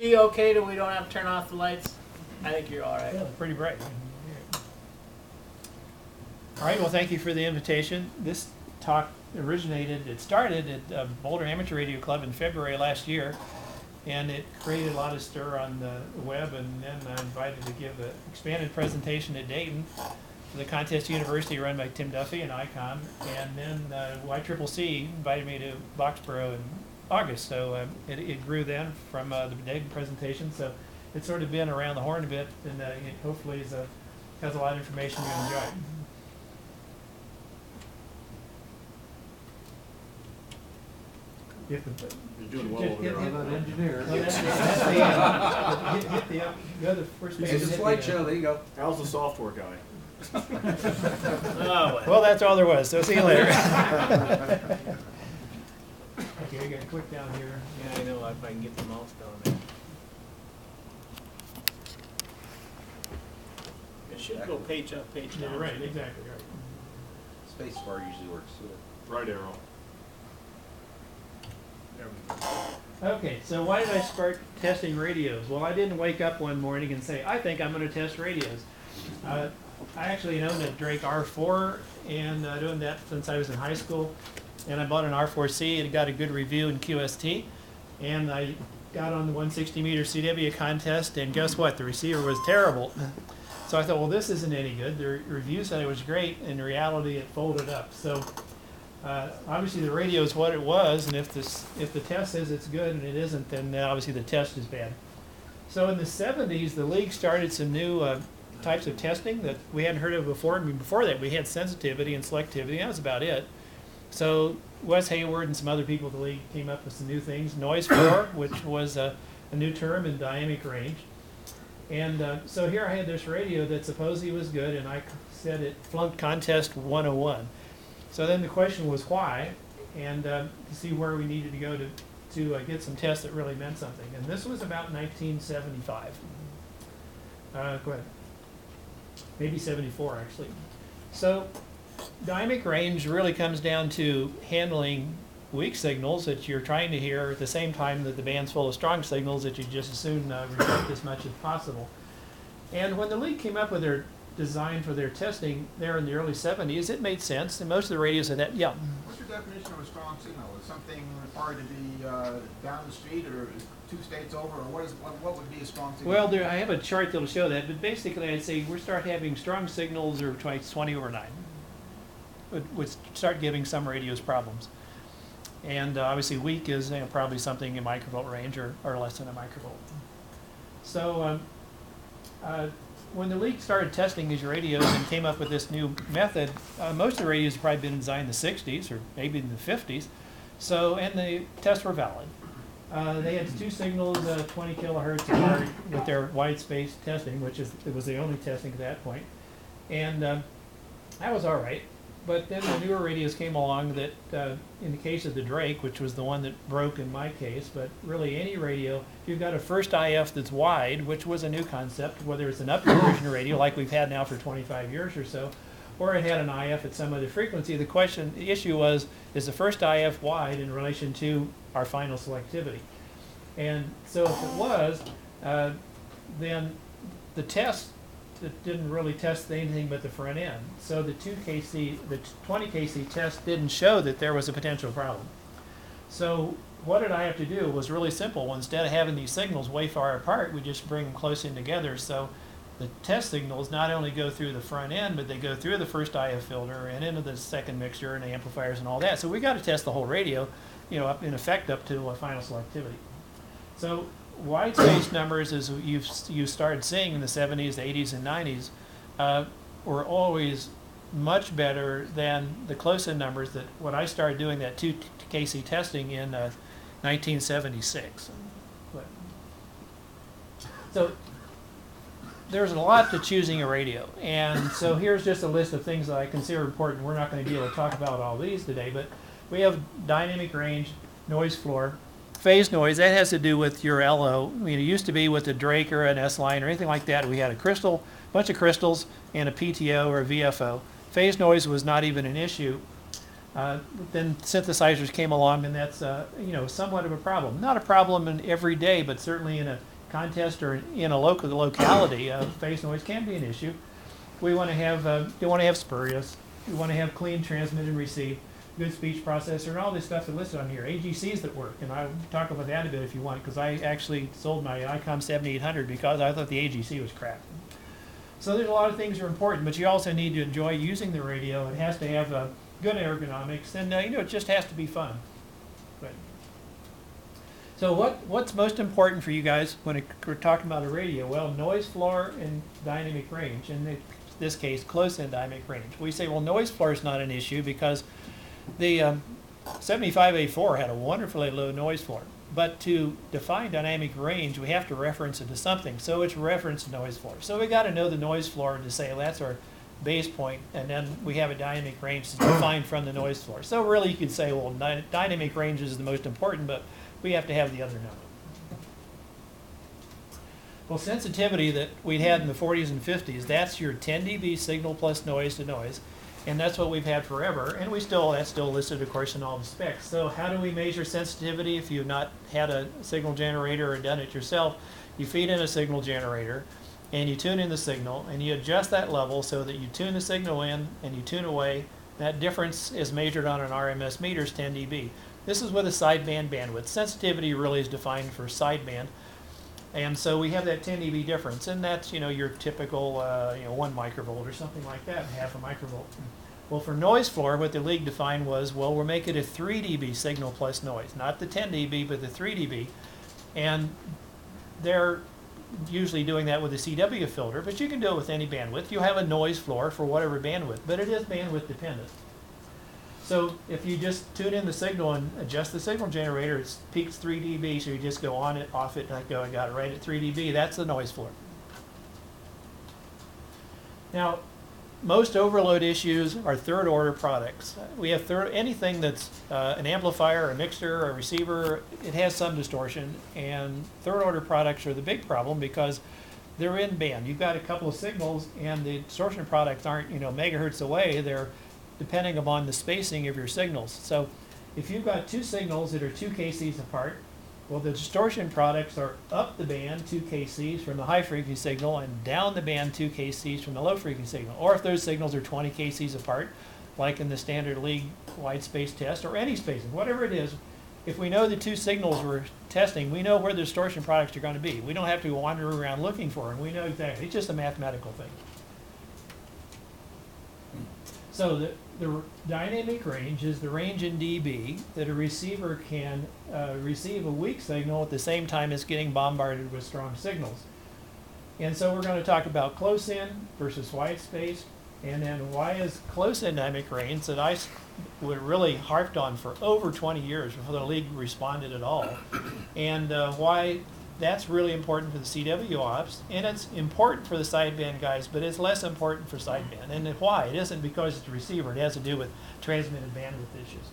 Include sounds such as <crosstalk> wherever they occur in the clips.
See okay that we don't have to turn off the lights? I think you're all right. Yeah, pretty bright. All right, well, thank you for the invitation. This talk originated, it started at uh, Boulder Amateur Radio Club in February last year, and it created a lot of stir on the web, and then I invited to give an expanded presentation at Dayton for the Contest University run by Tim Duffy and ICOM, and then uh, YCCC invited me to Boxborough in August, so um, it, it grew then from uh, the Dayton presentation, so it's sort of been around the horn a bit, and uh, it hopefully is a, has a lot of information you'll enjoy. If the, You're doing well Hit- over hit- there. hit- aren't an engineer. <laughs> well, that's, that's the, uh, hit, hit the, up- go to the first page. It's a hit the, uh, slideshow, there you go. you? How's the software guy? <laughs> Oh, well. Well, that's all there was, so see you later. <laughs> Okay, I gotta click down here. Yeah, I know, if I can get the mouse down there. It should go page up, page down. Yeah, right, exactly, right. Space bar usually works too. Right arrow. There we go. Okay, so why did I start testing radios? Well, I didn't wake up one morning and say, I think I'm gonna test radios. Uh, I actually owned a Drake R4 and uh, doing that since I was in high school. And I bought an R4C and it got a good review in QST. And I got on the 160 meter CW contest and guess what? The receiver was terrible. So I thought, well, this isn't any good. The re- review said it was great. In reality, it folded up. So uh, obviously the radio is what it was, and if this, if the test says it's good and it isn't, then obviously the test is bad. So in the seventies, the league started some new uh, types of testing that we hadn't heard of before. I mean, before that, we had sensitivity and selectivity, and that was about it. So Wes Hayward and some other people at the league came up with some new things. Noise <coughs> floor, which was a, a new term in dynamic range. And uh, so here I had this radio that supposedly was good, and I said it flunked contest 101. So then the question was why, and uh, to see where we needed to go to, to uh, get some tests that really meant something. And this was about 1975. Uh, go ahead. Maybe 74, actually. So dynamic range really comes down to handling weak signals that you're trying to hear at the same time that the band's full of strong signals that you just as soon uh, reject as much as possible. And when the league came up with their design for their testing there in the early 70s, it made sense, and most of the radios had that. Yeah. What's your definition of a strong signal? Is something required to be uh, down the street or two states over, or what is, what what would be a strong signal? Well, there, I have a chart that'll show that, but basically I'd say we start having strong signals or twice 20 over 9. Would, would start giving some radios problems. And uh, obviously weak is you know, probably something in microvolt range or, or less than a microvolt. So um, uh, when the league started testing these radios and came up with this new method, uh, most of the radios have probably been designed in the 60s or maybe in the 50s. So, and the tests were valid. Uh, they had two signals, uh, 20 kilohertz apart with their wide space testing, which is it was the only testing at that point. and um, that was all right. But then the newer radios came along that, uh, in the case of the Drake, which was the one that broke in my case, but really any radio, if you've got a first IF that's wide, which was a new concept, whether it's an up-conversion radio like we've had now for 25 years or so, or it had an IF at some other frequency, the question, the issue was, is the first IF wide in relation to our final selectivity? And so if it was, uh, then the test that didn't really test anything but the front end. So the 2 kc, the 20 kc test didn't show that there was a potential problem. So what did I have to do was really simple. Instead of having these signals way far apart, we just bring them close in together. So the test signals not only go through the front end, but they go through the first IF filter and into the second mixer and the amplifiers and all that. So we got to test the whole radio, you know, up in effect up to a final selectivity. So wide space numbers, as you've you started seeing in the 70s, 80s, and 90s, uh, were always much better than the close-in numbers that when I started doing that 2 kc testing in uh, 1976. So there's a lot to choosing a radio, and so here's just a list of things that I consider important. We're not going to be able to talk about all these today, but we have dynamic range, noise floor, phase noise. That has to do with your LO. I mean, it used to be with a Drake or an S line or anything like that. We had a crystal, bunch of crystals, and a PTO or a VFO. Phase noise was not even an issue. Uh, then synthesizers came along, and that's uh, you know somewhat of a problem. Not a problem in every day, but certainly in a contest or in a local locality, uh, phase noise can be an issue. We want to have uh, you want to have spurious. We want to have clean transmit and receive, good speech processor, and all this stuff that's listed on here. AGCs that work, and I'll talk about that a bit if you want, because I actually sold my ICOM 7800 because I thought the AGC was crap. So there's a lot of things that are important, but you also need to enjoy using the radio. It has to have uh, good ergonomics, and uh, you know it just has to be fun. But so what what's most important for you guys when it, we're talking about a radio? Well, noise floor and dynamic range. In the- this case, close-in dynamic range. We say, well, noise floor is not an issue because the um, 75A4 had a wonderfully low noise floor. But to define dynamic range, we have to reference it to something. So it's reference noise floor. So we got to know the noise floor to say well, that's our base point, and then we have a dynamic range defined from the noise floor. So really, you could say, well, dy- dynamic range is the most important, but we have to have the other number. Well, sensitivity that we'd had in the 40s and 50s, that's your 10 dB signal plus noise to noise. And that's what we've had forever, and we still, that's still listed, of course, in all the specs. So how do we measure sensitivity if you've not had a signal generator or done it yourself? You feed in a signal generator, and you tune in the signal, and you adjust that level so that you tune the signal in and you tune away. That difference is measured on an RMS meter, 10 dB. This is with a sideband bandwidth. Sensitivity really is defined for sideband. And so we have that 10 dB difference, and that's you know your typical uh, you know one microvolt or something like that, half a microvolt. Well, for noise floor, what the league defined was well, we'll make it a 3 dB signal plus noise, not the 10 dB, but the 3 dB, and they're usually doing that with a CW filter, but you can do it with any bandwidth. You have a noise floor for whatever bandwidth, but it is bandwidth dependent. So if you just tune in the signal and adjust the signal generator, it peaks 3 dB, so you just go on it, off it, and I go, I got it right at 3 dB. That's the noise floor. Now, most overload issues are third order products. We have third, anything that's uh, an amplifier, a mixer, a receiver, it has some distortion. And third order products are the big problem because they're in band. You've got a couple of signals and the distortion products aren't, you know, megahertz away. They're depending upon the spacing of your signals. So if you've got two signals that are two kcs apart, well, the distortion products are up the band 2 kcs from the high frequency signal and down the band 2 kcs from the low frequency signal. Or if those signals are 20 kcs apart, like in the standard league wide space test or any spacing, whatever it is, if we know the two signals we're testing, we know where the distortion products are going to be. We don't have to wander around looking for them. We know exactly. It's just a mathematical thing. So the, the dynamic range is the range in dB that a receiver can uh, receive a weak signal at the same time as getting bombarded with strong signals. And so we're going to talk about close in versus wide space, and then why is close in dynamic range that I would really harped on for over 20 years before the league responded at all, and uh, why that's really important for the CW ops, and it's important for the sideband guys, but it's less important for sideband. And why? It isn't because it's a receiver. It has to do with transmitted bandwidth issues.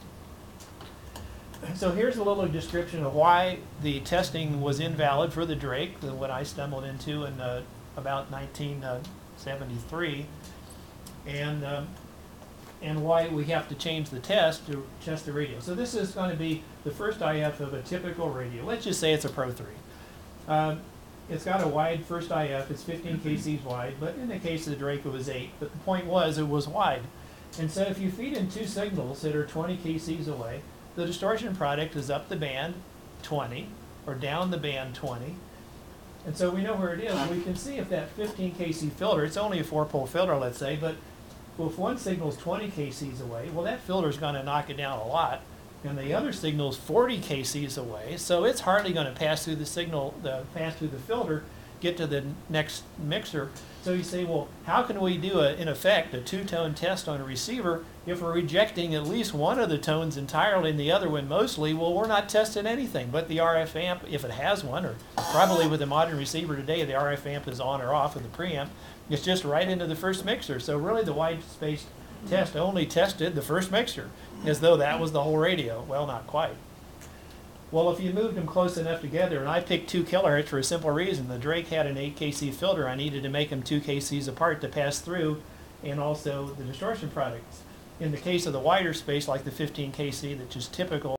So here's a little description of why the testing was invalid for the Drake, the, what I stumbled into in uh, about 1973, and um, and why we have to change the test to test the radio. So this is going to be the first IF of a typical radio. Let's just say it's a Pro 3. Um, it's got a wide first IF, it's 15 kcs wide, but in the case of the Drake it was 8. But the point was it was wide. And so if you feed in two signals that are 20 kcs away, the distortion product is up the band 20 or down the band 20. And so we know where it is. We can see if that 15 kc filter, it's only a four pole filter, let's say, but well, if one signal is 20 kcs away, well, that filter is going to knock it down a lot. And the other signal is 40 kcs away, so it's hardly going to pass through the signal, the, pass through the filter, get to the next mixer. So you say, well, how can we do, a, in effect, a two-tone test on a receiver if we're rejecting at least one of the tones entirely and the other one mostly? Well, we're not testing anything but the RF amp, if it has one, or probably with a modern receiver today, the RF amp is on or off with the preamp. It's just right into the first mixer. So really, the wide space test only tested the first mixer, as though that was the whole radio. Well, not quite. Well, if you moved them close enough together, and I picked 2 kilohertz for a simple reason. The Drake had an 8 kc filter. I needed to make them 2 kcs apart to pass through, and also the distortion products. In the case of the wider space, like the fifteen KC, that's just typical